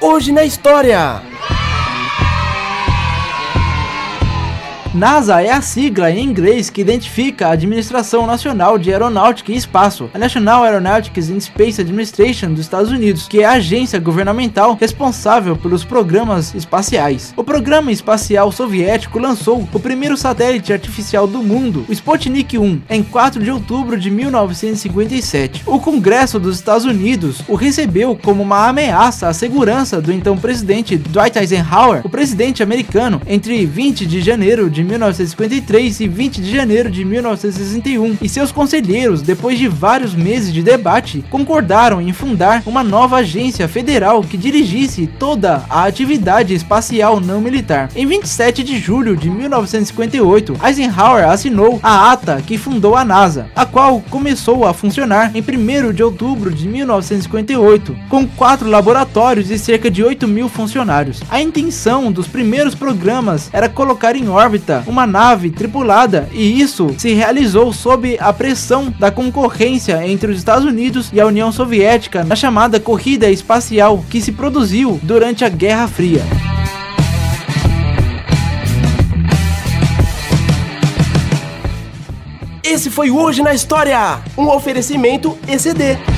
Hoje na História. NASA é a sigla em inglês que identifica a Administração Nacional de Aeronáutica e Espaço, a National Aeronautics and Space Administration dos Estados Unidos, que é a agência governamental responsável pelos programas espaciais. O programa espacial soviético lançou o primeiro satélite artificial do mundo, o Sputnik 1, em 4 de outubro de 1957. O Congresso dos Estados Unidos o recebeu como uma ameaça à segurança do então presidente Dwight Eisenhower, o presidente americano, entre 20 de janeiro de 1953 e 20 de janeiro de 1961, e seus conselheiros, depois de vários meses de debate, concordaram em fundar uma nova agência federal que dirigisse toda a atividade espacial não militar. Em 27 de julho de 1958, Eisenhower assinou a ata que fundou a NASA, a qual começou a funcionar em 1 de outubro de 1958, com quatro laboratórios e cerca de 8 mil funcionários. A intenção dos primeiros programas era colocar em órbita uma nave tripulada, e isso se realizou sob a pressão da concorrência entre os Estados Unidos e a União Soviética na chamada corrida espacial que se produziu durante a Guerra Fria. Esse foi Hoje na História, um oferecimento ECD.